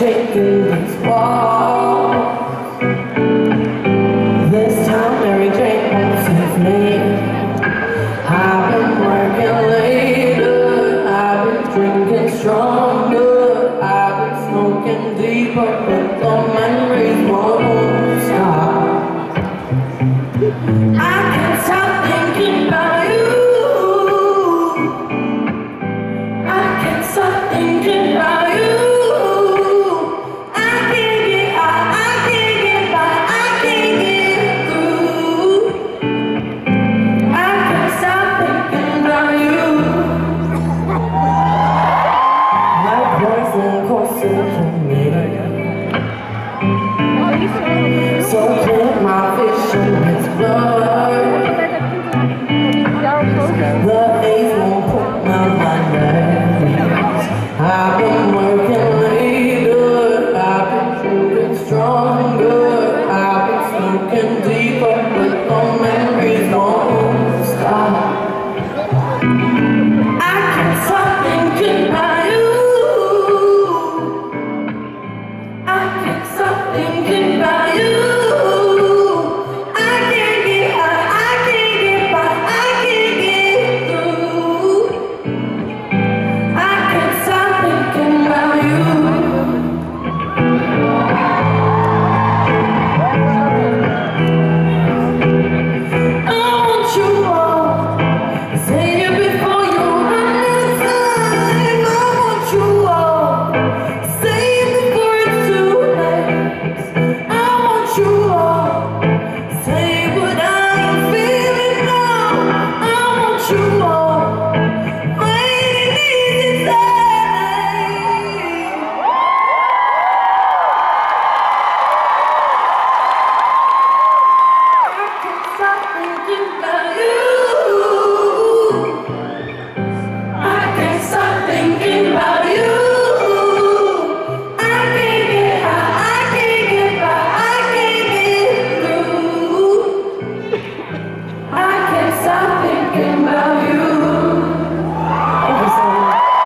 shaking these walls. This time Mary Jane won't save me. I've been working later, I've been drinking stronger, I've been smoking deeper, but the memories won't stop. I thinking about you. you.